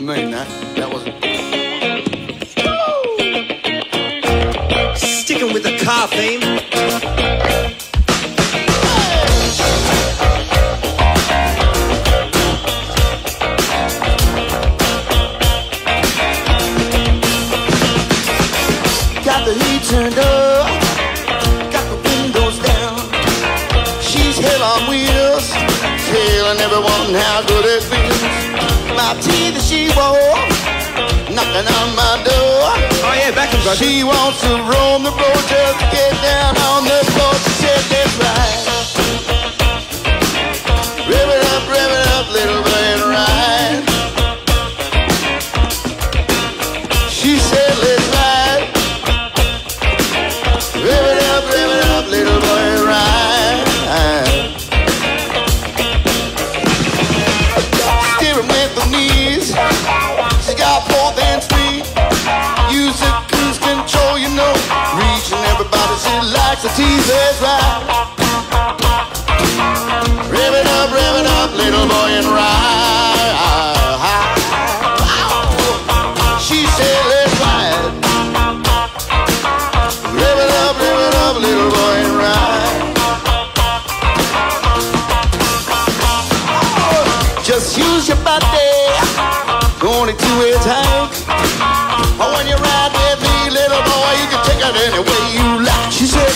I mean, that, that was. Sticking with the car theme. Got the heat turned up, she wore, knocking on my door. Oh yeah, back She wants to roam the road, just get down on the floor. Likes to tease. That's right. Rev it up, rev it up, little boy, and ride. She said, let's ride. Rev it up, rev it up, little boy, and ride. Just use your body, only two-way tank. Or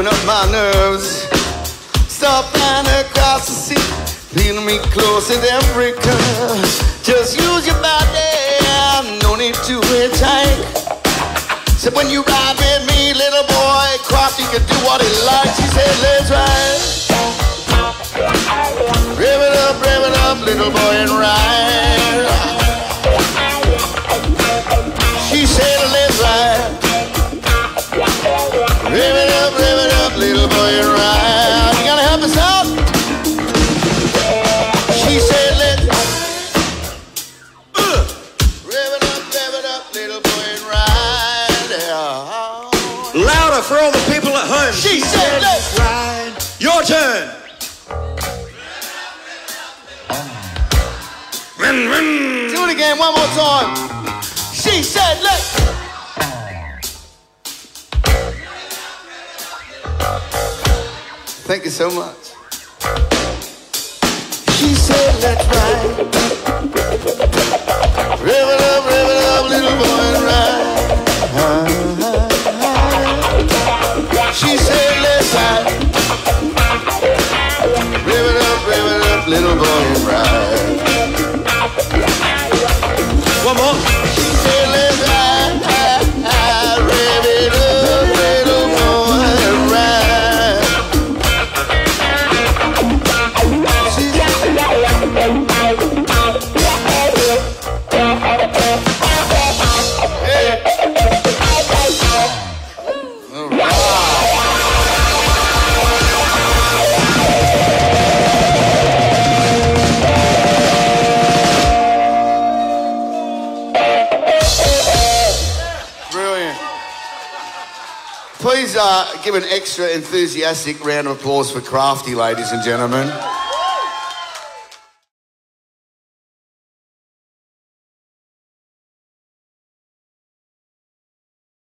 screwing up my nerves. Stop and across the sea, leading me close at every curve. Just use your body, no need to hitchhike. Said when you ride with me, little boy, cross, he can do what he likes. He said, let's ride. Rev it up, rev it up, little boy, and ride. At. She said, let's ride. Your turn. Do it again one more time. She said, let's. Thank you so much. She said, let's ride. Rev it up, rev it up, little boy, and ride. One more. She said, Please uh, give an extra enthusiastic round of applause for Crafty, ladies and gentlemen.